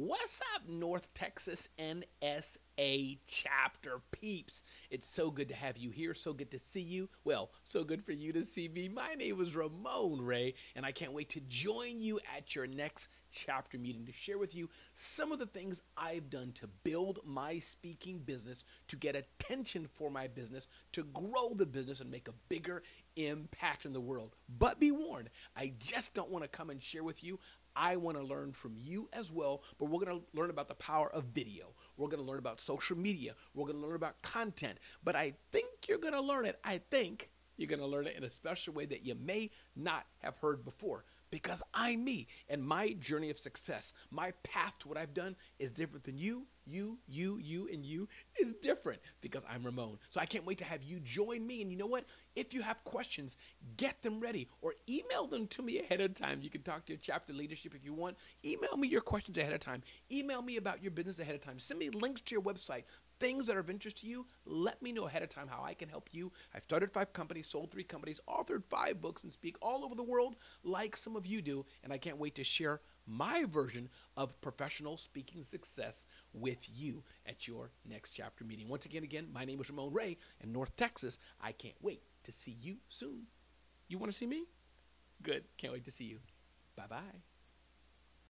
What's up, North Texas NSA chapter peeps? It's so good to have you here. So good to see you. Well, so good for you to see me. My name is Ramon Ray, and I can't wait to join you at your next chapter meeting to share with you some of the things I've done to build my speaking business, to get attention for my business, to grow the business, and make a bigger impact in the world. But be warned, I just don't want to come and share with you. I want to learn from you as well, but we're going to learn about the power of video. We're going to learn about social media. We're going to learn about content. But I think you're going to learn it. I think you're going to learn it in a special way that you may not have heard before because I'm me and my journey of success, my path to what I've done is different than you, you, you, you, and you different because I'm Ramon. So I can't wait to have you join me. And you know what? If you have questions, get them ready or email them to me ahead of time. You can talk to your chapter leadership if you want. Email me your questions ahead of time. Email me about your business ahead of time. Send me links to your website things that are of interest to you, let me know ahead of time how I can help you. I've started five companies, sold three companies, authored five books, and speak all over the world like some of you do. And I can't wait to share my version of professional speaking success with you at your next chapter meeting. Once again, again, my name is Ramon Ray in North Texas. I can't wait to see you soon. You want to see me? Good. Can't wait to see you. Bye bye.